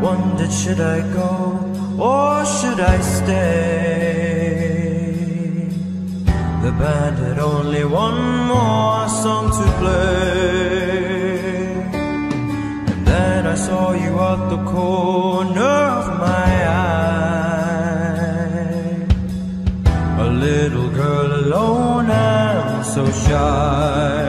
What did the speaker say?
wondered should I go or should I stay? The band had only one more song to play. And then I saw you at the corner of my eye. A little girl alone and so shy.